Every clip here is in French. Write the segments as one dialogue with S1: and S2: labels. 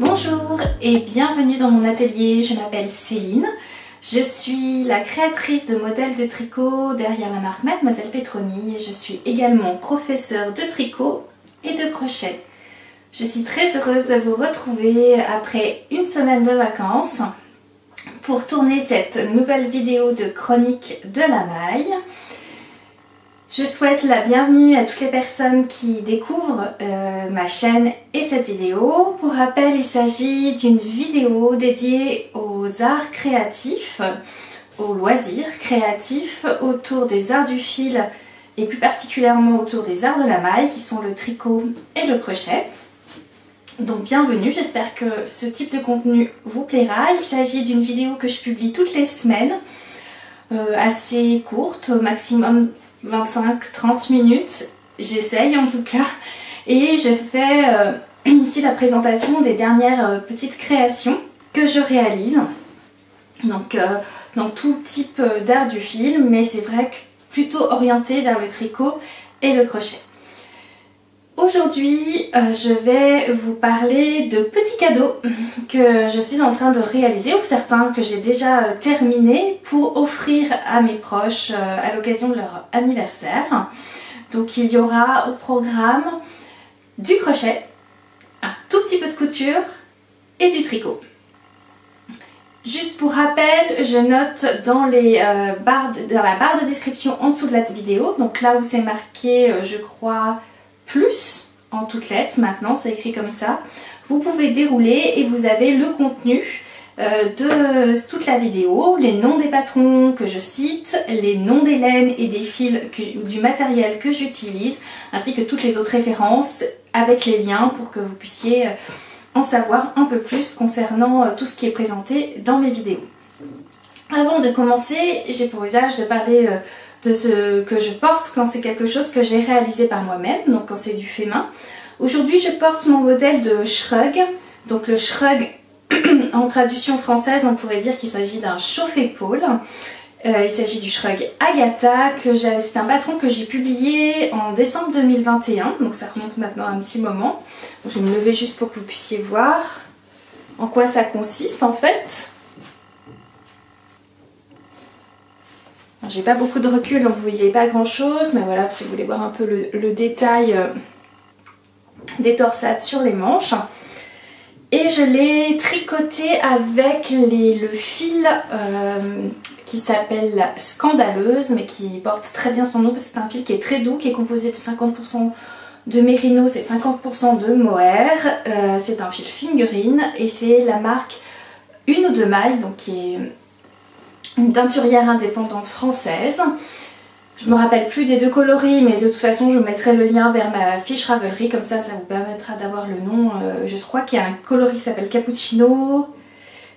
S1: Bonjour et bienvenue dans mon atelier, je m'appelle Céline. Je suis la créatrice de modèles de tricot derrière la marque Mademoiselle Petroni et je suis également professeure de tricot et de crochet. Je suis très heureuse de vous retrouver après une semaine de vacances pour tourner cette nouvelle vidéo de chronique de la maille. Je souhaite la bienvenue à toutes les personnes qui découvrent euh, ma chaîne et cette vidéo. Pour rappel, il s'agit d'une vidéo dédiée aux arts créatifs, aux loisirs créatifs autour des arts du fil et plus particulièrement autour des arts de la maille qui sont le tricot et le crochet. Donc bienvenue, j'espère que ce type de contenu vous plaira. Il s'agit d'une vidéo que je publie toutes les semaines, euh, assez courte, au maximum 25-30 minutes. J'essaye en tout cas. Et je fais euh, ici la présentation des dernières euh, petites créations que je réalise. Donc dans tout type d'art du fil, mais c'est vrai que plutôt orienté vers le tricot et le crochet. Aujourd'hui, euh, je vais vous parler de petits cadeaux que je suis en train de réaliser, ou certains que j'ai déjà euh, terminés, pour offrir à mes proches euh, à l'occasion de leur anniversaire. Donc il y aura au programme du crochet, un tout petit peu de couture et du tricot. Juste pour rappel, je note dans, les, barres dans la barre de description en dessous de la vidéo, donc là où c'est marqué, je crois, plus en toutes lettres maintenant, c'est écrit comme ça. Vous pouvez dérouler et vous avez le contenu euh, de toute la vidéo, les noms des patrons que je cite, les noms des laines et des fils du matériel que j'utilise, ainsi que toutes les autres références avec les liens pour que vous puissiez euh, en savoir un peu plus concernant euh, tout ce qui est présenté dans mes vidéos. Avant de commencer, j'ai pour usage de parler de ce que je porte quand c'est quelque chose que j'ai réalisé par moi-même, donc quand c'est du fait main. Aujourd'hui, je porte mon modèle de shrug. Donc le shrug, en traduction française, on pourrait dire qu'il s'agit d'un chauffe-épaule. Euh, il s'agit du shrug Agatha, que c'est un patron que j'ai publié en décembre 2021, donc ça remonte maintenant un petit moment. je vais me lever juste pour que vous puissiez voir en quoi ça consiste en fait. J'ai pas beaucoup de recul donc vous voyez pas grand chose, mais voilà, si vous voulez voir un peu le, détail euh, des torsades sur les manches. Et je l'ai tricoté avec le fil euh, qui s'appelle Scandaleuse, mais qui porte très bien son nom parce que c'est un fil qui est très doux, qui est composé de 50% de mérinos et 50% de mohair. Euh, c'est un fil fingering et c'est la marque Une ou deux mailles, donc qui est une teinturière indépendante française. Je me rappelle plus des deux coloris, mais de toute façon, je mettrai le lien vers ma fiche Ravelry, comme ça, ça vous permettra d'avoir le nom. Euh, je crois qu'il y a un coloris qui s'appelle Cappuccino,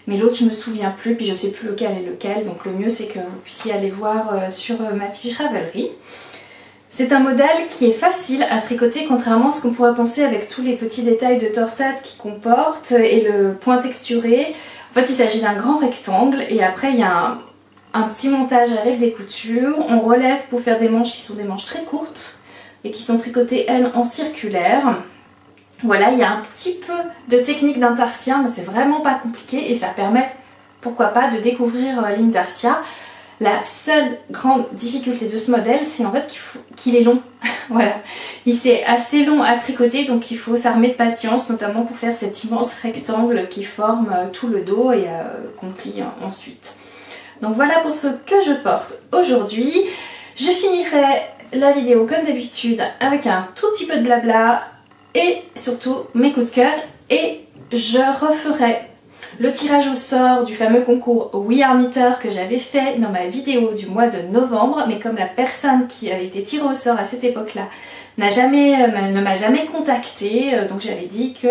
S1: mais l'autre, je me souviens plus, puis je sais plus lequel est lequel, donc le mieux, c'est que vous puissiez aller voir euh, sur euh, ma fiche Ravelry. C'est un modèle qui est facile à tricoter, contrairement à ce qu'on pourrait penser avec tous les petits détails de torsade qu'il comporte et le point texturé. En fait, il s'agit d'un grand rectangle et après, il y a un un petit montage avec des coutures. On relève pour faire des manches qui sont des manches très courtes et qui sont tricotées elles en circulaire. Voilà, il y a un petit peu de technique d'intarsia, mais c'est vraiment pas compliqué et ça permet, pourquoi pas, de découvrir euh, l'intarsia. La seule grande difficulté de ce modèle, c'est en fait qu'il est long. voilà, il c'est assez long à tricoter, donc il faut s'armer de patience, notamment pour faire cet immense rectangle qui forme euh, tout le dos et euh, qu'on plie ensuite. Donc voilà pour ce que je porte aujourd'hui. Je finirai la vidéo comme d'habitude avec un tout petit peu de blabla et surtout mes coups de cœur et je referai le tirage au sort du fameux concours We Are Knitter que j'avais fait dans ma vidéo du mois de novembre mais comme la personne qui avait été tirée au sort à cette époque là jamais, euh, ne m'a jamais contacté euh, donc j'avais dit que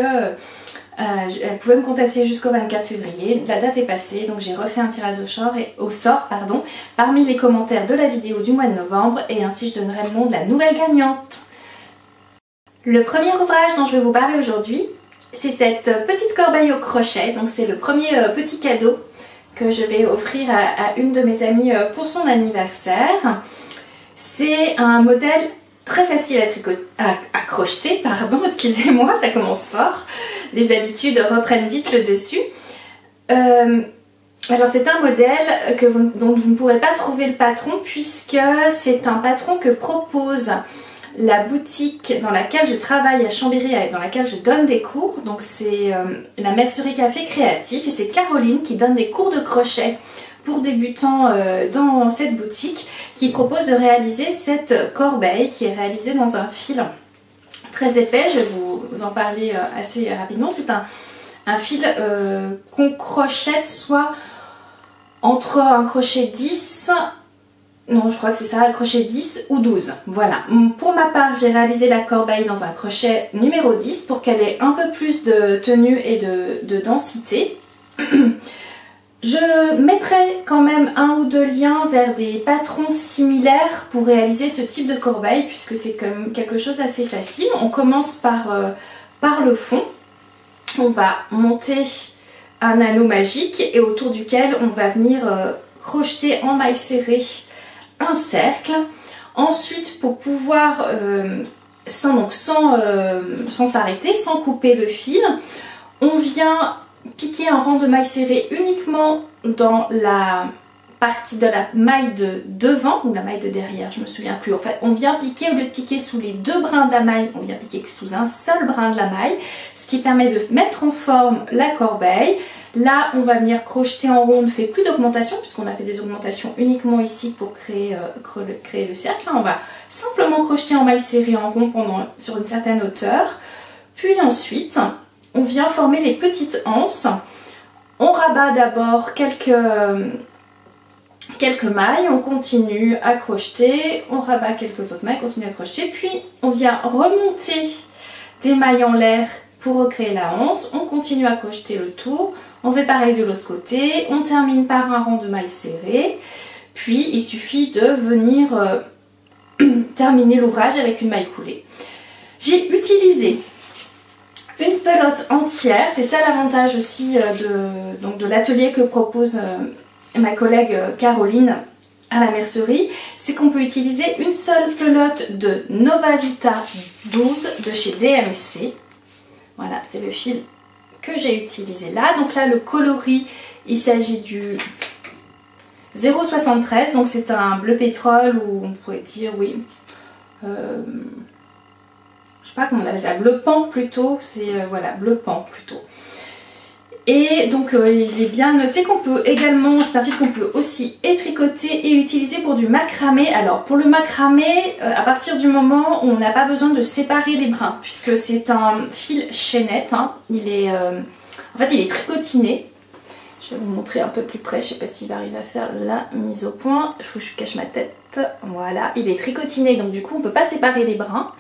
S1: euh, elle pouvait me contacter jusqu'au 24 février. La date est passée, donc j'ai refait un tirage au sort, et, au sort pardon, parmi les commentaires de la vidéo du mois de novembre et ainsi je donnerai le nom de la nouvelle gagnante. Le premier ouvrage dont je vais vous parler aujourd'hui, c'est cette petite corbeille au crochet. Donc c'est le premier euh, petit cadeau que je vais offrir à, une de mes amies euh, pour son anniversaire. C'est un modèle très facile à, à, crocheter, pardon, excusez-moi, ça commence fort. Les habitudes reprennent vite le dessus. Euh, alors c'est un modèle dont vous ne pourrez pas trouver le patron puisque c'est un patron que propose la boutique dans laquelle je travaille à Chambéry et dans laquelle je donne des cours. Donc c'est euh, la Mercerie Café Créatif et c'est Caroline qui donne des cours de crochet pour débutants euh, dans cette boutique qui propose de réaliser cette corbeille qui est réalisée dans un fil très épais. Je vais vous, en parler euh, assez rapidement. C'est un, un, fil qu'on crochette soit entre un crochet 10 non, je crois que c'est ça, crochet 10 ou 12. Voilà. Pour ma part, j'ai réalisé la corbeille dans un crochet numéro 10 pour qu'elle ait un peu plus de tenue et de, densité. Je mettrai quand même un ou deux liens vers des patrons similaires pour réaliser ce type de corbeille puisque c'est comme quelque chose d'assez facile. On commence par, euh, le fond. On va monter un anneau magique et autour duquel on va venir euh, crocheter en maille serrée un cercle. Ensuite, pour pouvoir, euh, sans s'arrêter, sans couper le fil, on vient piquer un rang de maille serrée uniquement dans la partie de la maille de devant ou la maille de derrière, je me souviens plus. En fait, on vient piquer, au lieu de piquer sous les deux brins de la maille, on vient piquer sous un seul brin de la maille, ce qui permet de mettre en forme la corbeille, Là, on va venir crocheter en rond, on ne fait plus d'augmentation puisqu'on a fait des augmentations uniquement ici pour créer, euh, le cercle. on va simplement crocheter en maille serrée en rond pendant, sur une certaine hauteur. Puis ensuite, on vient former les petites anses. On rabat d'abord quelques, mailles, on continue à crocheter, on rabat quelques autres mailles, on continue à crocheter, puis on vient remonter des mailles en l'air pour recréer la anse, on continue à crocheter le tour, on fait pareil de l'autre côté, on termine par un rang de mailles serrées, puis il suffit de venir euh, terminer l'ouvrage avec une maille coulée. J'ai utilisé une pelote entière, c'est ça l'avantage aussi euh, de, de l'atelier que propose euh, ma collègue Caroline à la mercerie, c'est qu'on peut utiliser une seule pelote de Nova Vita 12 de chez DMC. Voilà, c'est le fil que j'ai utilisé là. Donc là, le coloris, il s'agit du 0,73. Donc c'est un bleu pétrole ou on pourrait dire, oui, euh, je sais pas comment on appelle ça, bleu pan plutôt. C'est, euh, voilà, bleu pan plutôt. Et donc euh, il est bien noté qu'on peut également, c'est un fil qu'on peut aussi étricoter et utiliser pour du macramé. Alors pour le macramé, euh, à partir du moment où on n'a pas besoin de séparer les brins, puisque c'est un fil chaînette, hein. il est, en fait il est tricotiné. Je vais vous montrer un peu plus près, je sais pas s'il va arriver à faire la mise au point. Il faut que je cache ma tête. Voilà, il est tricotiné, donc du coup on ne peut pas séparer les brins.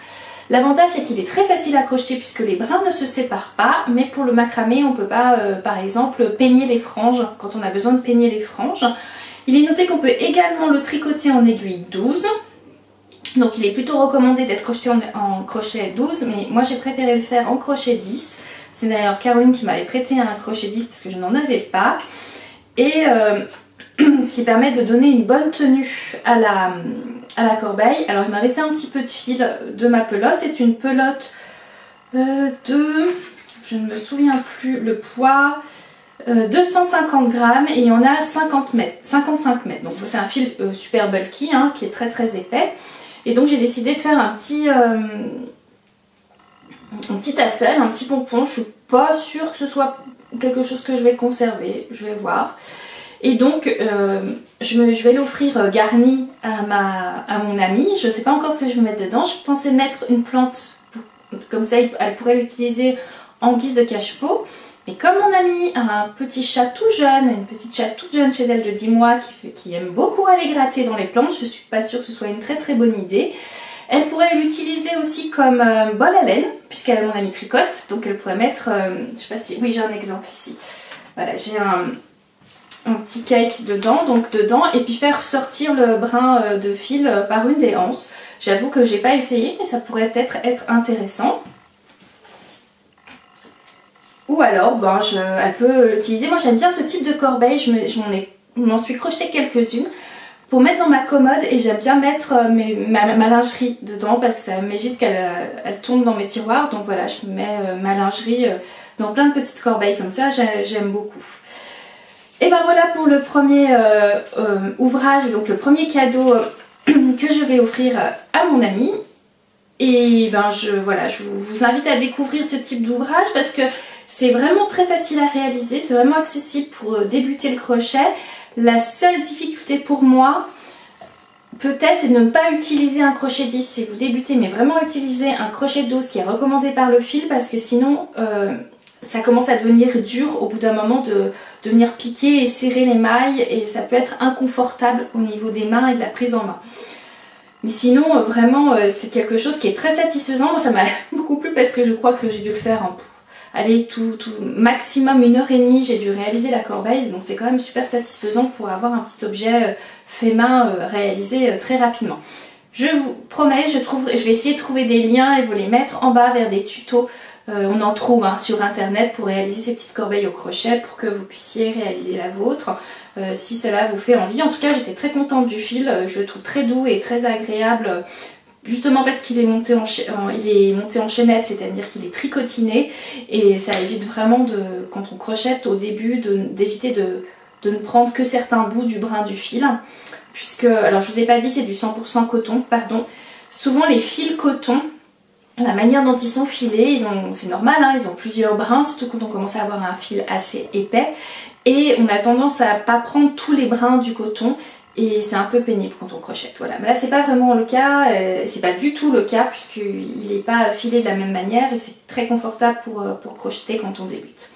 S1: L'avantage c'est qu'il est très facile à crocheter puisque les brins ne se séparent pas, mais pour le macramé on ne peut pas euh, par exemple peigner les franges quand on a besoin de peigner les franges. Il est noté qu'on peut également le tricoter en aiguille 12. Donc il est plutôt recommandé d'être crocheté en, crochet 12, mais moi j'ai préféré le faire en crochet 10. C'est d'ailleurs Caroline qui m'avait prêté un crochet 10 parce que je n'en avais pas. Et euh, ce qui permet de donner une bonne tenue à la, à la corbeille. Alors il m'a resté un petit peu de fil de ma pelote. C'est une pelote euh, de, je ne me souviens plus le poids, 250 euh, grammes et il y en a 50 mètres, 55 mètres. Donc c'est un fil euh, super bulky hein, qui est très très épais. Et donc j'ai décidé de faire un petit, un petit tassel, un petit pompon. Je suis pas sûre que ce soit quelque chose que je vais conserver. Je vais voir. Et donc, euh, je, vais l'offrir euh, garni à, ma, à mon amie. Je ne sais pas encore ce que je vais mettre dedans. Je pensais mettre une plante, comme ça elle pourrait l'utiliser en guise de cache-pot. Mais comme mon amie a un petit chat tout jeune, une petite chatte toute jeune chez elle de 10 mois qui, aime beaucoup aller gratter dans les plantes, je ne suis pas sûre que ce soit une très très bonne idée. Elle pourrait l'utiliser aussi comme euh, bol à laine, puisqu'elle a mon amie tricote, donc elle pourrait mettre, je sais pas si, oui j'ai un exemple ici. Voilà, j'ai un, un petit cake dedans, donc dedans, et puis faire sortir le brin euh, de fil euh, par une des anses. J'avoue que j'ai pas essayé, mais ça pourrait peut-être être intéressant. Ou alors, ben, je, elle peut l'utiliser. Moi j'aime bien ce type de corbeille, je m'en suis crocheté quelques-unes pour mettre dans ma commode et j'aime bien mettre euh, mes, ma, lingerie dedans parce que ça m'évite qu'elle elle tourne dans mes tiroirs. Donc voilà, je mets ma lingerie dans plein de petites corbeilles comme ça, j'aime beaucoup. Et ben voilà pour le premier ouvrage, donc le premier cadeau que je vais offrir à mon ami. Et ben je, voilà, je vous invite à découvrir ce type d'ouvrage parce que c'est vraiment très facile à réaliser, c'est vraiment accessible pour euh, débuter le crochet. La seule difficulté pour moi, peut-être, c'est de ne pas utiliser un crochet 10 si vous débutez, mais vraiment utiliser un crochet 12 qui est recommandé par le fil parce que sinon euh, ça commence à devenir dur au bout d'un moment de, de venir piquer et serrer les mailles et ça peut être inconfortable au niveau des mains et de la prise en main. Mais sinon, euh, vraiment, euh, c'est quelque chose qui est très satisfaisant. Moi, ça m'a beaucoup plu parce que je crois que j'ai dû le faire en allez, tout, tout, maximum une heure et demie, j'ai dû réaliser la corbeille. Donc c'est quand même super satisfaisant pour avoir un petit objet euh, fait main réalisé très rapidement. Je vous promets, je, je vais essayer de trouver des liens et vous les mettre en bas vers des tutos. On en trouve hein, sur internet pour réaliser ces petites corbeilles au crochet pour que vous puissiez réaliser la vôtre. Euh, si cela vous fait envie. En tout cas, j'étais très contente du fil. Euh, je le trouve très doux et très agréable. Euh, justement parce qu'il est monté en, chaînette, c'est-à-dire qu'il est tricotiné et ça évite vraiment de, quand on crochette au début, d'éviter de, de, ne prendre que certains bouts du brin du fil. Puisque, alors je vous ai pas dit, c'est du 100% coton, pardon. Souvent les fils coton, la manière dont ils sont filés, c'est normal, hein, ils ont plusieurs brins, surtout quand on commence à avoir un fil assez épais. Et on a tendance à pas prendre tous les brins du coton et c'est un peu pénible quand on crochette. Voilà. Mais là c'est pas vraiment le cas, euh, c'est pas du tout le cas puisqu'il n'est pas filé de la même manière et c'est très confortable pour, euh, pour crocheter quand on débute.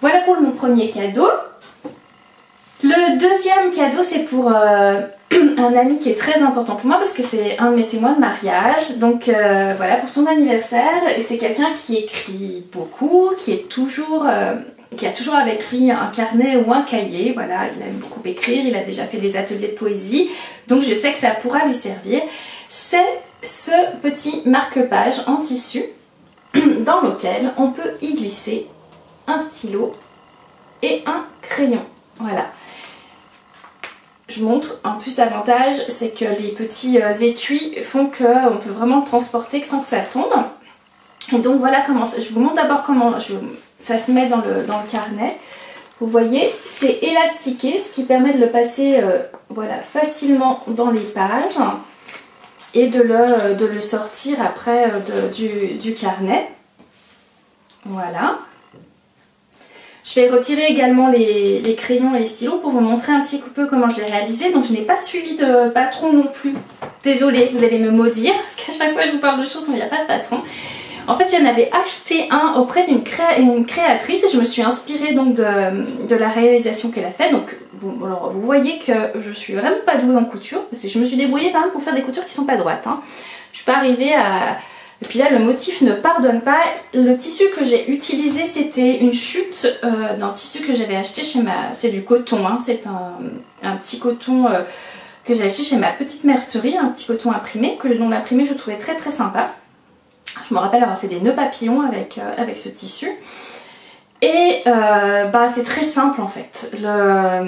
S1: Voilà pour mon premier cadeau. Le deuxième cadeau c'est pour euh, un ami qui est très important pour moi parce que c'est un de mes témoins de mariage. Donc voilà pour son anniversaire et c'est quelqu'un qui écrit beaucoup, qui est toujours qui a toujours avec lui un carnet ou un cahier. Voilà, il aime beaucoup écrire, il a déjà fait des ateliers de poésie, donc je sais que ça pourra lui servir. C'est ce petit marque-page en tissu dans lequel on peut y glisser un stylo et un crayon. Voilà. Je montre, en plus l'avantage c'est que les petits euh, étuis font qu'on peut vraiment le transporter sans que ça tombe. Et donc voilà comment, je vous montre d'abord comment ça se met dans le, carnet. Vous voyez, c'est élastiqué, ce qui permet de le passer euh, facilement dans les pages et de le, sortir après euh, du, du, carnet. Voilà. Je vais retirer également les, crayons et les stylos pour vous montrer un petit peu comment je l'ai réalisé. Donc je n'ai pas de suivi de patron non plus. Désolée, vous allez me maudire parce qu'à chaque fois je vous parle de choses où il n'y a pas de patron. En fait, j'en avais acheté un auprès d'une créatrice et je me suis inspirée donc de, la réalisation qu'elle a fait. Donc, vous voyez que je suis vraiment pas douée en couture parce que je me suis débrouillée quand même pour faire des coutures qui sont pas droites. Hein. Je suis pas arrivée à... Et puis là, le motif ne pardonne pas. Le tissu que j'ai utilisé, c'était une chute euh, d'un tissu que j'avais acheté chez ma... C'est du coton, hein. c'est un, petit coton... Euh, que j'ai acheté chez ma petite mercerie, un petit coton imprimé, que dont l'imprimé je trouvais très très sympa. Je me rappelle avoir fait des nœuds papillons avec, euh, avec ce tissu. Et euh, bah, c'est très simple en fait, la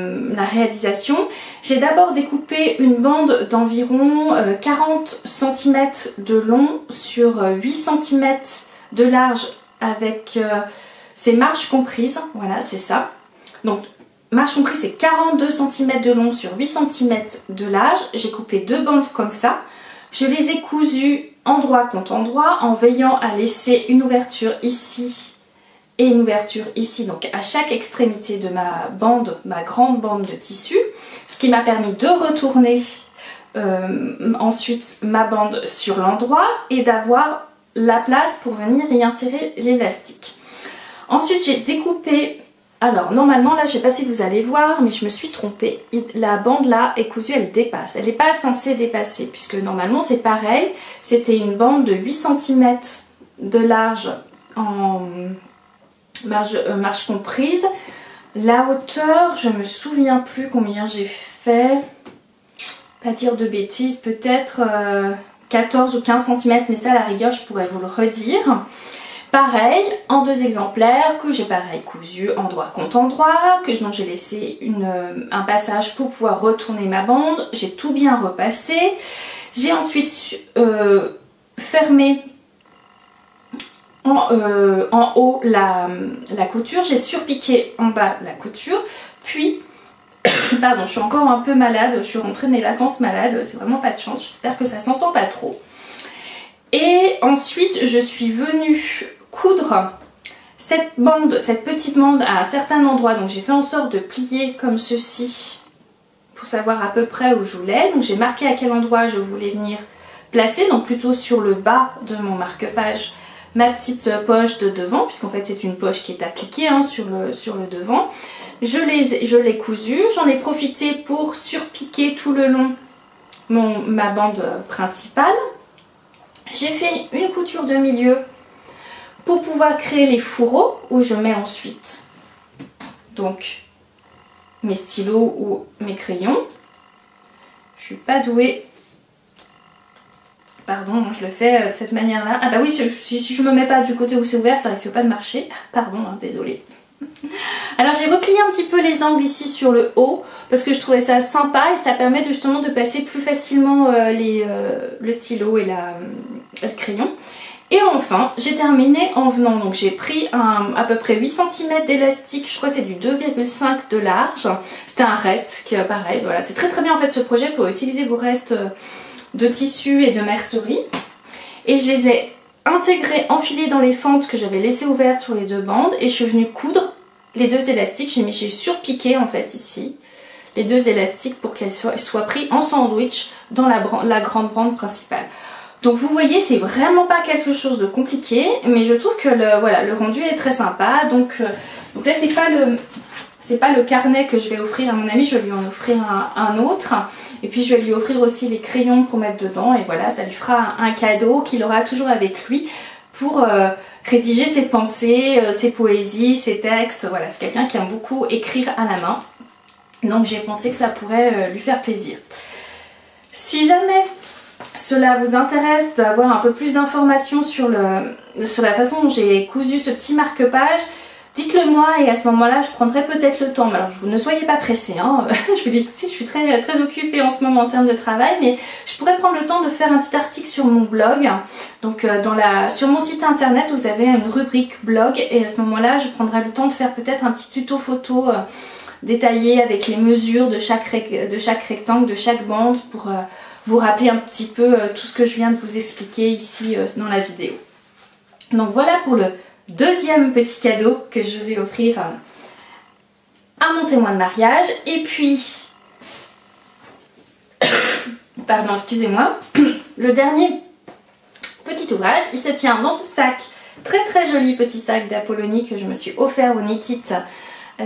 S1: réalisation. J'ai d'abord découpé une bande d'environ 40 euh, cm de long sur 8 cm de large avec ces marges comprises. Voilà, c'est ça. Donc, marge comprise, c'est 42 cm de long sur 8 cm de large. J'ai coupé deux bandes comme ça. Je les ai cousues endroit contre endroit en veillant à laisser une ouverture ici et une ouverture ici, donc à chaque extrémité de ma bande, ma grande bande de tissu, ce qui m'a permis de retourner euh, ensuite ma bande sur l'endroit et d'avoir la place pour venir y insérer l'élastique. Ensuite j'ai découpé alors, normalement, là, je sais pas si vous allez voir, mais je me suis trompée. La bande là est cousue, elle dépasse. Elle n'est pas censée dépasser, puisque normalement, c'est pareil. C'était une bande de 8 cm de large en marge, euh, comprise. La hauteur, je me souviens plus combien j'ai fait. Pas dire de bêtises, peut-être 14 euh, ou 15 cm, mais ça, à la rigueur, je pourrais vous le redire. Pareil, en deux exemplaires, que j'ai pareil cousu endroit contre endroit, que j'ai laissé une, un passage pour pouvoir retourner ma bande, j'ai tout bien repassé. J'ai ensuite euh, fermé en, euh, en haut la, couture, j'ai surpiqué en bas la couture, puis Pardon, je suis encore un peu malade, je suis rentrée de vacances malade, c'est vraiment pas de chance, j'espère que ça s'entend pas trop. Et ensuite, je suis venue coudre cette bande, cette petite bande à un certain endroit. Donc j'ai fait en sorte de plier comme ceci pour savoir à peu près où je voulais. Donc j'ai marqué à quel endroit je voulais venir placer, donc plutôt sur le bas de mon marque-page ma petite poche de devant, puisqu'en fait c'est une poche qui est appliquée hein, sur, le, devant. Je l'ai cousue, j'en ai profité pour surpiquer tout le long mon, ma bande principale. J'ai fait une couture de milieu pour pouvoir créer les fourreaux où je mets ensuite donc mes stylos ou mes crayons. Je suis pas douée. Pardon, je le fais euh, de cette manière-là. Ah bah oui, si, si, je me mets pas du côté où c'est ouvert, ça risque pas de marcher. Pardon, hein, désolée. Alors j'ai replié un petit peu les angles ici sur le haut parce que je trouvais ça sympa et ça permet justement de passer plus facilement euh, les, euh, le stylo et la, le crayon. Et enfin, j'ai terminé en venant, donc j'ai pris à peu près 8 cm d'élastique, je crois c'est du 2,5 de large. C'était un reste qui pareil, voilà, c'est très très bien en fait ce projet pour utiliser vos restes de tissu et de mercerie. Et je les ai intégrés, enfilés dans les fentes que j'avais laissées ouvertes sur les deux bandes et je suis venue coudre les deux élastiques. J'ai mis, j'ai surpiqué en fait ici les deux élastiques pour qu'elles soient, soient pris en sandwich dans la, grande bande principale. Donc vous voyez, c'est vraiment pas quelque chose de compliqué, mais je trouve que le, voilà, le rendu est très sympa. Donc, euh, donc là, c'est pas le... C'est pas le carnet que je vais offrir à mon ami, je vais lui en offrir un, autre. Et puis je vais lui offrir aussi les crayons pour mettre dedans. Et voilà, ça lui fera un, cadeau qu'il aura toujours avec lui pour euh, rédiger ses pensées, euh, ses poésies, ses textes. Voilà, c'est quelqu'un qui aime beaucoup écrire à la main. Donc j'ai pensé que ça pourrait lui faire plaisir. Si jamais cela vous intéresse d'avoir un peu plus d'informations sur, sur la façon dont j'ai cousu ce petit marque-page, dites-le moi et à ce moment-là je prendrai peut-être le temps. Alors ne soyez pas pressés, hein. je vous dis tout de suite, je suis très, très occupée en ce moment en termes de travail, mais je pourrais prendre le temps de faire un petit article sur mon blog. Donc euh, dans la, sur mon site internet vous avez une rubrique blog et à ce moment-là je prendrai le temps de faire peut-être un petit tuto photo euh, détaillé avec les mesures de chaque, de chaque rectangle, de chaque bande pour... Euh, vous rappeler un petit peu tout ce que je viens de vous expliquer ici dans la vidéo. Donc voilà pour le deuxième petit cadeau que je vais offrir euh, à mon témoin de mariage. Et puis, pardon, excusez-moi, le dernier petit ouvrage, il se tient dans ce sac, très très joli petit sac d'Apollonie que je me suis offert au Knit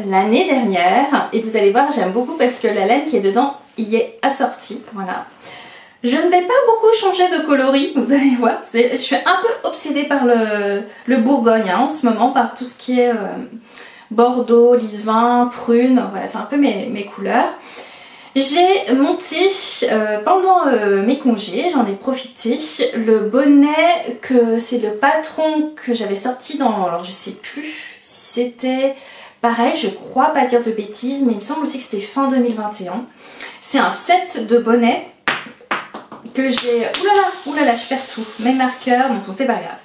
S1: l'année dernière. Et vous allez voir, j'aime beaucoup parce que la laine qui est dedans y est assortie, voilà. Je ne vais pas beaucoup changer de coloris, vous allez voir. Je suis un peu obsédée par le, Bourgogne hein, en ce moment, par tout ce qui est euh, Bordeaux, Lisvin, Prune. Voilà, c'est un peu mes, couleurs. J'ai monté euh, pendant euh, mes congés, j'en ai profité, le bonnet que c'est le patron que j'avais sorti dans, alors je sais plus si c'était pareil, je crois pas dire de bêtises, mais il me semble aussi que c'était fin 2021. C'est un set de bonnets que j'ai... Oulala, oulala, je perds tout. Mes marqueurs, donc c'est pas grave.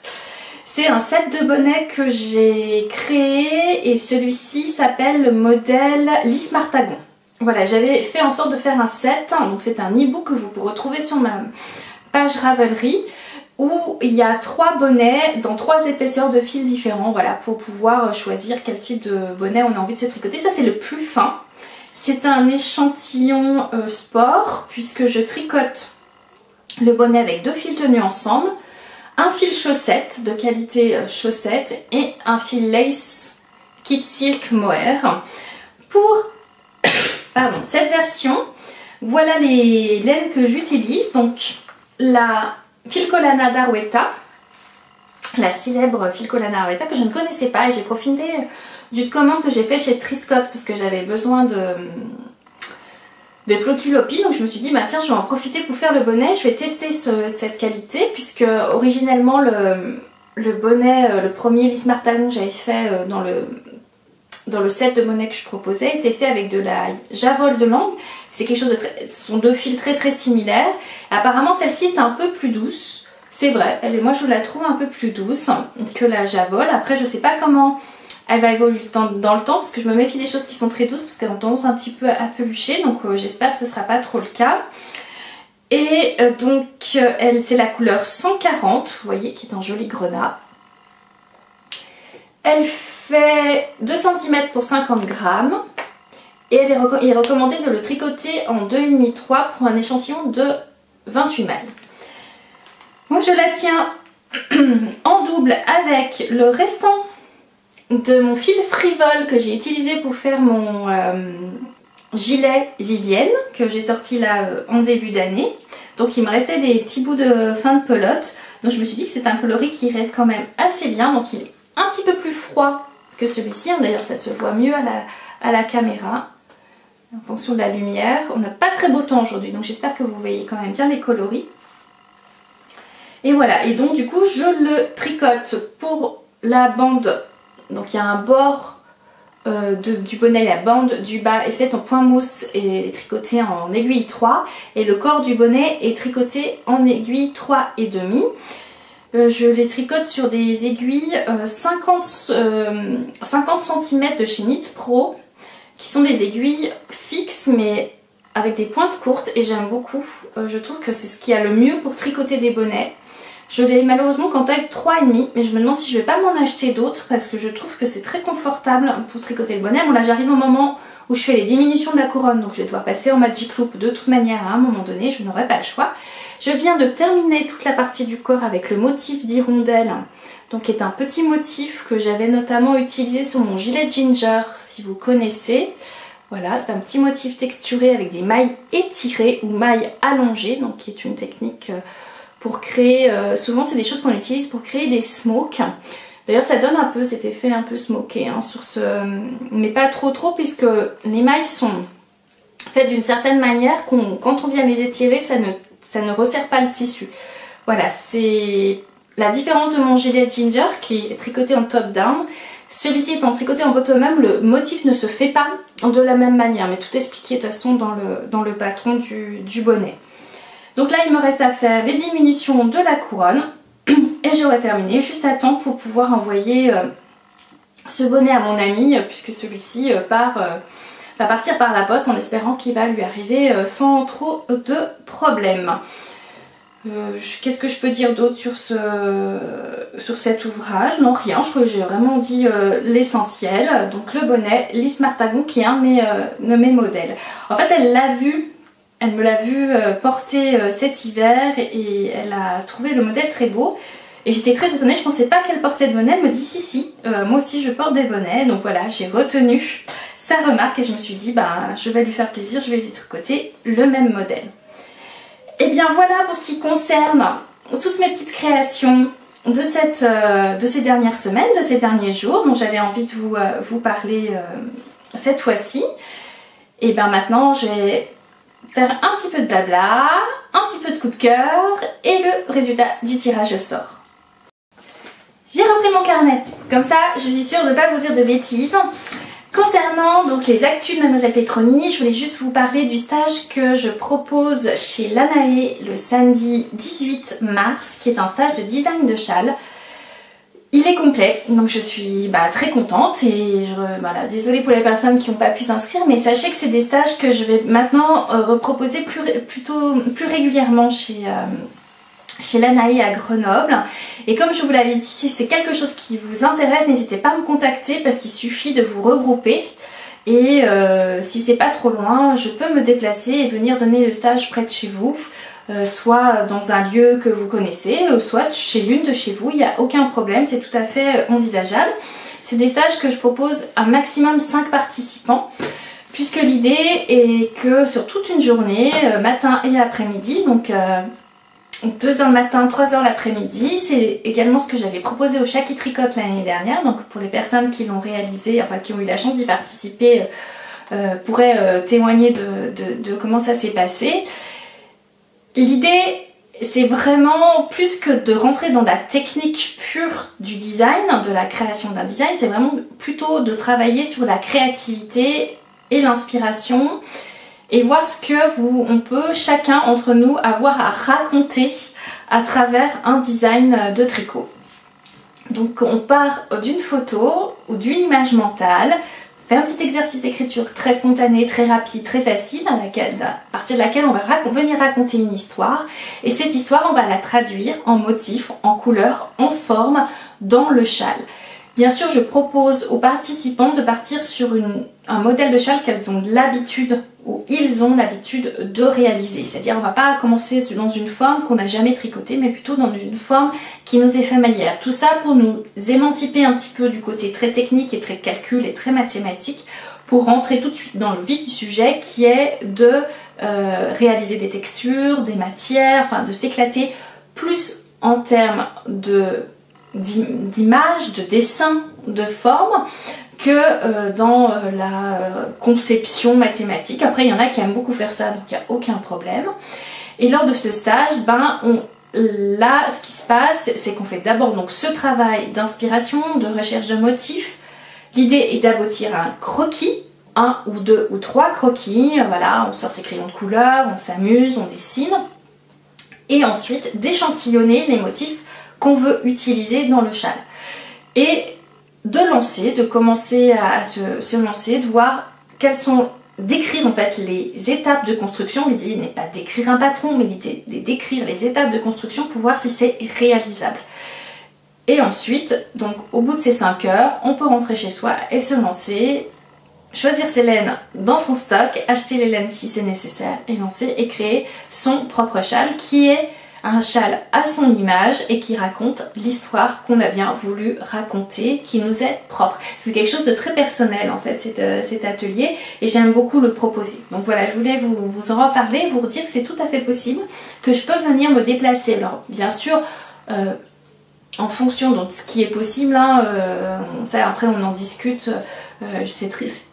S1: C'est un set de bonnets que j'ai créé et celui-ci s'appelle le modèle Lys Martagon. Voilà, j'avais fait en sorte de faire un set, donc c'est un e-book que vous pourrez retrouver sur ma page Ravelry où il y a trois bonnets dans trois épaisseurs de fils différents, voilà, pour pouvoir choisir quel type de bonnet on a envie de se tricoter. Ça c'est le plus fin. C'est un échantillon euh, sport puisque je tricote le bonnet avec deux fils tenus ensemble, un fil chaussette de qualité euh, chaussette et un fil lace kit silk mohair. Pour pardon, cette version, voilà les laines que j'utilise. Donc la Filcolana d'Arweta, la célèbre Filcolana d'Arweta que je ne connaissais pas et j'ai profité d'une commande que j'ai fait chez Striscott parce que j'avais besoin de de Plotulopi. Donc je me suis dit, bah tiens, je vais en profiter pour faire le bonnet. Je vais tester cette qualité puisque originellement le, bonnet, euh, le premier Lis Martagon que j'avais fait euh, dans le, set de bonnet que je proposais était fait avec de la javole de langue. C'est quelque chose de très, ce sont deux fils très très similaires. Apparemment celle-ci est un peu plus douce. C'est vrai, elle, moi je la trouve un peu plus douce que la javole. Après je sais pas comment elle va évoluer dans, le temps parce que je me méfie des choses qui sont très douces parce qu'elles ont tendance un petit peu à pelucher. Donc euh, j'espère que ce sera pas trop le cas. Et euh, donc elle c'est la couleur 140, vous voyez, qui est un joli grenat. Elle fait 2 cm pour 50 grammes. Et elle est il est recommandé de le tricoter en 2,5-3 pour un échantillon de 28 mailles. Moi je la tiens en double avec le restant de mon fil frivole que j'ai utilisé pour faire mon euh, gilet Vivienne que j'ai sorti là euh, en début d'année. Donc il me restait des petits bouts de fin de pelote. Donc je me suis dit que c'est un coloris qui irait quand même assez bien. Donc il est un petit peu plus froid que celui-ci. Hein. D'ailleurs ça se voit mieux à la, à la caméra en fonction de la lumière. On n'a pas très beau temps aujourd'hui donc j'espère que vous voyez quand même bien les coloris. Et voilà, et donc du coup je le tricote pour la bande. Donc il y a un bord euh, du bonnet, la bande du bas est faite en point mousse et tricoté en aiguille 3. Et le corps du bonnet est tricoté en aiguille 3 et demi. Euh, je les tricote sur des aiguilles 50, 50 cm de chez Knit Pro qui sont des aiguilles fixes mais avec des pointes courtes et j'aime beaucoup. Euh, je trouve que c'est ce qui a le mieux pour tricoter des bonnets. Je l'ai malheureusement qu'en taille 3,5 mais je me demande si je vais pas m'en acheter d'autres parce que je trouve que c'est très confortable pour tricoter le bonnet. Bon là j'arrive au moment où je fais les diminutions de la couronne donc je vais devoir passer en magic loop de toute manière à un moment donné, je n'aurai pas le choix. Je viens de terminer toute la partie du corps avec le motif d'hirondelle donc qui est un petit motif que j'avais notamment utilisé sur mon gilet ginger si vous connaissez. Voilà, c'est un petit motif texturé avec des mailles étirées ou mailles allongées, donc qui est une technique euh, pour créer, euh, souvent c'est des choses qu'on utilise pour créer des smokes. D'ailleurs ça donne un peu cet effet un peu smoké hein, mais pas trop trop puisque les mailles sont faites d'une certaine manière qu'on quand on vient les étirer ça ne, ça ne resserre pas le tissu. Voilà, c'est la différence de mon gilet ginger qui est tricoté en top down. Celui-ci étant tricoté en bottom-up, le motif ne se fait pas de la même manière, mais tout expliqué de toute façon dans le, dans le patron du, du bonnet. Donc là, il me reste à faire les diminutions de la couronne et j'aurai terminé juste à temps pour pouvoir envoyer euh, ce bonnet à mon ami puisque celui-ci euh, euh, va partir par la poste en espérant qu'il va lui arriver sans trop de problèmes. Qu'est-ce que je peux dire d'autre sur, ce, sur cet ouvrage? Non, rien, je crois que j'ai vraiment dit l'essentiel. Donc le bonnet, Lys Martagon qui est un de mes modèles. En fait, elle l'a vu elle me l'a vu euh, porter euh, cet hiver et elle a trouvé le modèle très beau. Et j'étais très étonnée, je pensais pas qu'elle portait de bonnet. Elle me dit si si, euh, moi aussi je porte des bonnets. Donc voilà, j'ai retenu sa remarque et je me suis dit bah je vais lui faire plaisir, je vais lui tricoter le même modèle. Et bien voilà pour ce qui concerne toutes mes petites créations de, ces dernières semaines, de ces derniers jours dont j'avais envie de vous, vous parler cette fois-ci. Et bien maintenant j'ai faire un petit peu de blabla, un petit peu de coup de cœur et le résultat du tirage sort. J'ai repris mon carnet, comme ça je suis sûre de ne pas vous dire de bêtises. Concernant donc les actus de Mademoiselle Petroni, je voulais juste vous parler du stage que je propose chez Lanae le samedi 18 mars, qui est un stage de design de châle. Il est complet, donc je suis bah, très contente et je, voilà, désolée pour les personnes qui n'ont pas pu s'inscrire, mais sachez que c'est des stages que je vais maintenant euh, reproposer plus, plutôt, plus régulièrement chez, euh, chez Lanae à Grenoble. Et comme je vous l'avais dit, si c'est quelque chose qui vous intéresse, n'hésitez pas à me contacter parce qu'il suffit de vous regrouper. Et euh, si c'est pas trop loin, je peux me déplacer et venir donner le stage près de chez vous. Euh, soit dans un lieu que vous connaissez, euh, soit chez l'une de chez vous, il n'y a aucun problème, c'est tout à fait euh, envisageable. C'est des stages que je propose à maximum 5 participants, puisque l'idée est que sur toute une journée, matin et après-midi, donc 2h le matin, 3h l'après-midi. C'est également ce que j'avais proposé au Chaki Tricote l'année dernière. Donc pour les personnes qui l'ont réalisé, enfin qui ont eu la chance d'y participer, pourraient témoigner de, comment ça s'est passé. L'idée c'est vraiment plus que de rentrer dans la technique pure du design, de la création d'un design, c'est vraiment plutôt de travailler sur la créativité et l'inspiration et voir ce que vous, on peut chacun entre nous avoir à raconter à travers un design de tricot. Donc on part d'une photo ou d'une image mentale, fait un petit exercice d'écriture très spontané, très rapide, très facile, à, partir de laquelle on va venir raconter une histoire. Et cette histoire, on va la traduire en motifs, en couleurs, en forme dans le châle. Bien sûr, je propose aux participants de partir sur un modèle de châle qu'elles ont l'habitude ou ils ont l'habitude de réaliser. C'est-à-dire, on ne va pas commencer dans une forme qu'on n'a jamais tricotée, mais plutôt dans une forme qui nous est familière. Tout ça pour nous émanciper un petit peu du côté très technique et très calcul et très mathématique pour rentrer tout de suite dans le vif du sujet qui est de euh, réaliser des textures, des matières, enfin de s'éclater plus en termes de d'image, de dessin, de forme que euh, dans euh, la euh, conception mathématique. Après, il y en a qui aiment beaucoup faire ça, donc il n'y a aucun problème. Et lors de ce stage, ben, là, ce qui se passe, c'est qu'on fait d'abord donc ce travail d'inspiration, de recherche de motifs. L'idée est d'aboutir à un croquis, un ou deux ou trois croquis. Voilà, on sort ses crayons de couleur, on s'amuse, on dessine. Et ensuite, d'échantillonner les motifs qu'on veut utiliser dans le châle. Et de lancer, de commencer à se, lancer, de voir quelles sont d'écrire en fait les étapes de construction. L'idée n'est pas d'écrire un patron, mais d'écrire les étapes de construction pour voir si c'est réalisable. Et ensuite, donc au bout de ces 5 heures, on peut rentrer chez soi et se lancer, choisir ses laines dans son stock, acheter les laines si c'est nécessaire et lancer et créer son propre châle qui est un châle à son image et qui raconte l'histoire qu'on a bien voulu raconter, qui nous est propre. C'est quelque chose de très personnel en fait cet, euh, atelier et j'aime beaucoup le proposer. Donc voilà, je voulais vous, en reparler, vous dire que c'est tout à fait possible, que je peux venir me déplacer. Alors bien sûr, euh, en fonction de ce qui est possible, hein, euh, après on en discute, c'est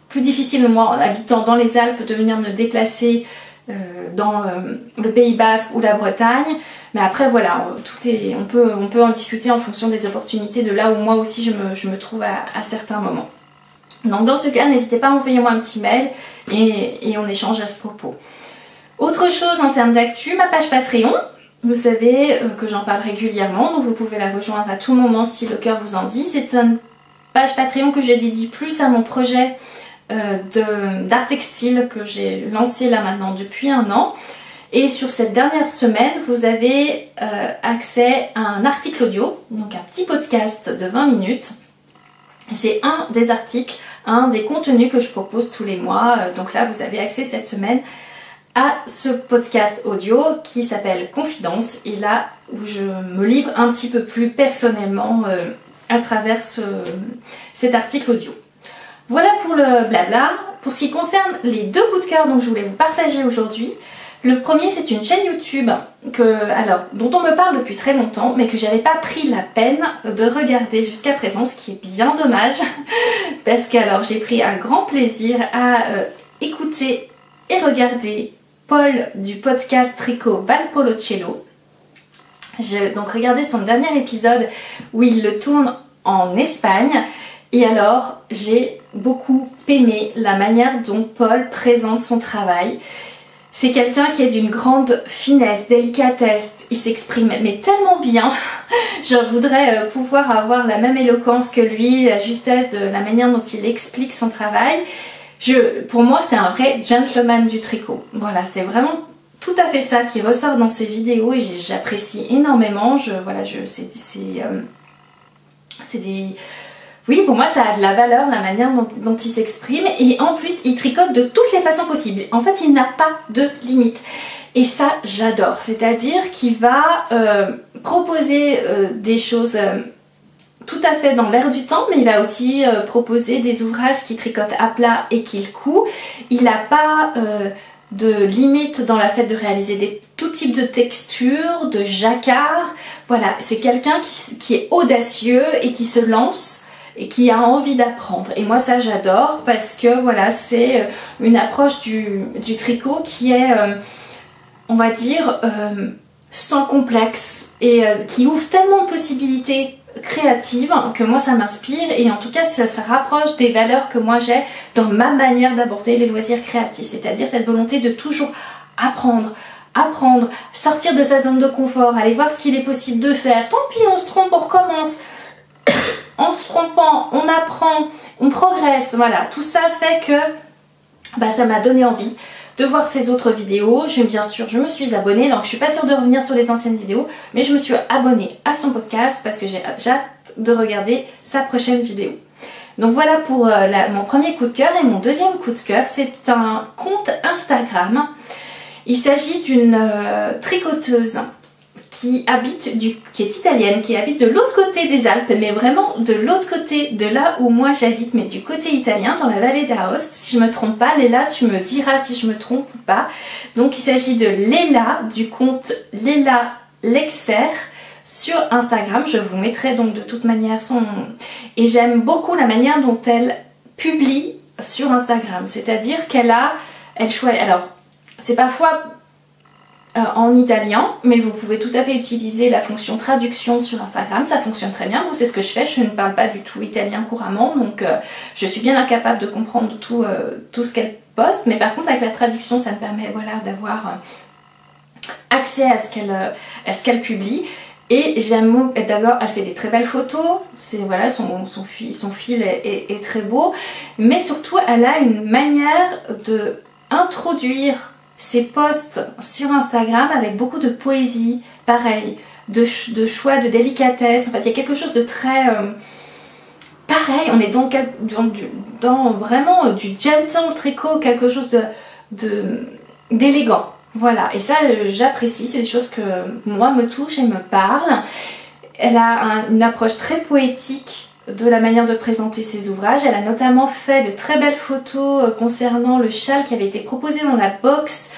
S1: plus difficile moi en habitant dans les Alpes de venir me déplacer dans le Pays Basque ou la Bretagne. Mais après, voilà, tout est, on, peut, on peut en discuter en fonction des opportunités de là où moi aussi je me, trouve à, certains moments. Donc dans ce cas, n'hésitez pas à envoyer moi un petit mail et, on échange à ce propos. Autre chose en termes d'actu, ma page Patreon. Vous savez euh, que j'en parle régulièrement, donc vous pouvez la rejoindre à tout moment si le cœur vous en dit. C'est une page Patreon que je dédie plus à mon projet euh, d'art textile que j'ai lancé là maintenant depuis un an. Et sur cette dernière semaine, vous avez euh, accès à un article audio, donc un petit podcast de 20 minutes. C'est un des articles, un des contenus que je propose tous les mois. Euh, donc là, vous avez accès cette semaine à ce podcast audio qui s'appelle Confidence et là où je me livre un petit peu plus personnellement euh, à travers cet article audio. Voilà pour le blabla. Pour ce qui concerne les deux coups de cœur dont je voulais vous partager aujourd'hui, le premier, c'est une chaîne YouTube que, alors, dont on me parle depuis très longtemps, mais que j'avais pas pris la peine de regarder jusqu'à présent, ce qui est bien dommage, parce que alors j'ai pris un grand plaisir à euh, écouter et regarder Paul du podcast Tricot Valpolocello. J'ai donc regardé son dernier épisode où il le tourne en Espagne. Et alors, j'ai beaucoup aimé la manière dont Paul présente son travail. C'est quelqu'un qui est d'une grande finesse, délicatesse, il s'exprime mais tellement bien. Je voudrais euh, pouvoir avoir la même éloquence que lui, la justesse de la manière dont il explique son travail. Pour moi, c'est un vrai gentleman du tricot. Voilà, c'est vraiment tout à fait ça qui ressort dans ses vidéos et j'apprécie énormément. Voilà, euh, c'est des oui, pour moi, ça a de la valeur, la manière dont, il s'exprime. Et en plus, il tricote de toutes les façons possibles. En fait, il n'a pas de limite. Et ça, j'adore. C'est-à-dire qu'il va euh, proposer euh, des choses euh, tout à fait dans l'air du temps, mais il va aussi proposer des ouvrages qui tricotent à plat et qu'il coud. Il n'a pas de limite dans la fait de réaliser des, tout type de textures, de jacquard. Voilà, c'est quelqu'un qui est audacieux et qui se lance et qui a envie d'apprendre. Et moi ça j'adore parce que voilà c'est euh, une approche du, tricot qui est, euh, on va dire, euh, sans complexe et qui ouvre tellement de possibilités créatives que moi ça m'inspire et en tout cas ça se rapproche des valeurs que moi j'ai dans ma manière d'aborder les loisirs créatifs, c'est-à-dire cette volonté de toujours apprendre, apprendre, sortir de sa zone de confort, aller voir ce qu'il est possible de faire. Tant pis, on se trompe, on recommence. En se trompant, on apprend, on progresse. Voilà, tout ça fait que bah, ça m'a donné envie de voir ses autres vidéos. Je, bien sûr, je me suis abonnée, donc je suis pas sûre de revenir sur les anciennes vidéos, mais je me suis abonnée à son podcast parce que j'ai hâte de regarder sa prochaine vidéo. Donc voilà pour euh, mon premier coup de cœur et mon deuxième coup de cœur, c'est un compte Instagram il s'agit d'une euh, tricoteuse qui habite qui est italienne, qui habite de l'autre côté des Alpes, mais vraiment de l'autre côté de là où moi j'habite, mais du côté italien, dans la vallée d'Aoste. Si je me trompe pas, Léla, tu me diras si je me trompe ou pas. Donc il s'agit de Léla, du compte Léla Lexer sur Instagram. Je vous mettrai donc de toute manière son... Et j'aime beaucoup la manière dont elle publie sur Instagram. C'est-à-dire qu'elle a... Elle. Alors, c'est parfois euh, en italien, mais vous pouvez tout à fait utiliser la fonction traduction sur Instagram, ça fonctionne très bien. Moi, c'est ce que je fais, je ne parle pas du tout italien couramment, donc euh, je suis bien incapable de comprendre tout, euh, tout ce qu'elle poste, mais par contre, avec la traduction, ça me permet voilà, d'avoir accès à ce qu'elle qu'elle publie. Et j'aime, d'abord, elle fait des très belles photos, c'est voilà, son, son, fil, son fil est très beau, mais surtout, elle a une manière de introduire ses posts sur Instagram avec beaucoup de poésie, pareil, de, choix, de délicatesse. En fait, il y a quelque chose de très... Euh, pareil, on est donc dans, vraiment du gentle tricot, quelque chose de d'élégant. voilà, et ça euh, j'apprécie, c'est des choses que moi me touchent et me parlent. Elle a une approche très poétique de la manière de présenter ses ouvrages. Elle a notamment fait de très belles photos euh, concernant le châle qui avait été proposé dans la box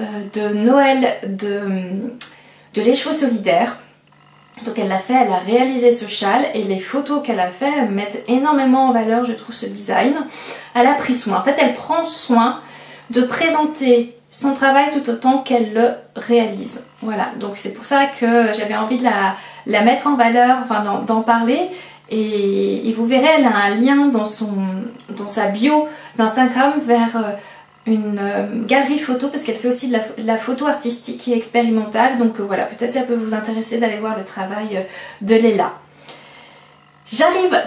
S1: euh, de Noël de, de l'écheveau solidaire. Donc elle l'a fait, elle a réalisé ce châle et les photos qu'elle a fait mettent énormément en valeur, je trouve, ce design. Elle a pris soin. En fait, elle prend soin de présenter son travail tout autant qu'elle le réalise. Voilà, donc c'est pour ça que j'avais envie de la, la mettre en valeur, enfin d'en parler et, vous verrez, elle a un lien dans, son, dans sa bio d'Instagram vers euh, une euh, galerie photo parce qu'elle fait aussi de la, photo artistique et expérimentale. Donc euh, voilà, peut-être ça peut vous intéresser d'aller voir le travail de Léla. J'arrive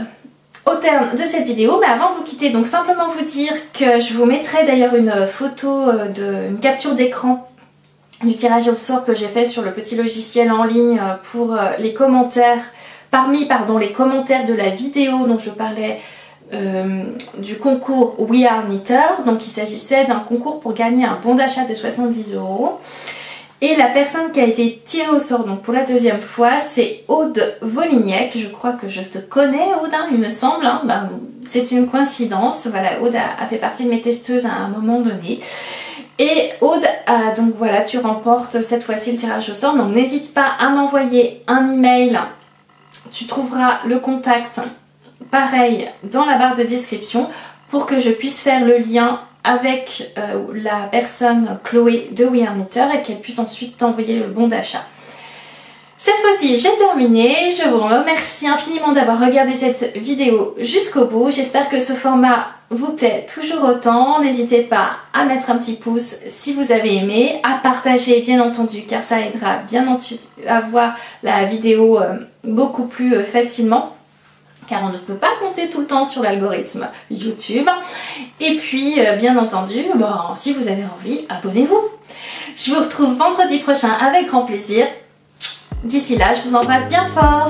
S1: au terme de cette vidéo, mais avant de vous quitter, donc simplement vous dire que je vous mettrai d'ailleurs une photo, de, une capture d'écran du tirage au sort que j'ai fait sur le petit logiciel en ligne pour les commentaires Parmi pardon, les commentaires de la vidéo dont je parlais euh, du concours We Are Knitter, donc il s'agissait d'un concours pour gagner un bon d'achat de 70 euros. Et la personne qui a été tirée au sort pour la deuxième fois, c'est Aude Volignec. Je crois que je te connais, Aude, hein, il me semble. Hein. Ben, c'est une coïncidence. Voilà, Aude a, fait partie de mes testeuses à un moment donné. Et Aude, donc voilà, tu remportes cette fois-ci le tirage au sort. Donc n'hésite pas à m'envoyer un email tu trouveras le contact pareil dans la barre de description pour que je puisse faire le lien avec euh, la personne Chloé de We et qu'elle puisse ensuite t'envoyer le bon d'achat. Cette fois-ci, j'ai terminé. Je vous remercie infiniment d'avoir regardé cette vidéo jusqu'au bout. J'espère que ce format vous plaît toujours autant. N'hésitez pas à mettre un petit pouce si vous avez aimé, à partager bien entendu car ça aidera bien entendu à voir la vidéo euh, beaucoup plus euh, facilement car on ne peut pas compter tout le temps sur l'algorithme YouTube. Et puis, euh, bien entendu, si vous avez envie, abonnez-vous. Je vous retrouve vendredi prochain avec grand plaisir. D'ici là, je vous embrasse bien fort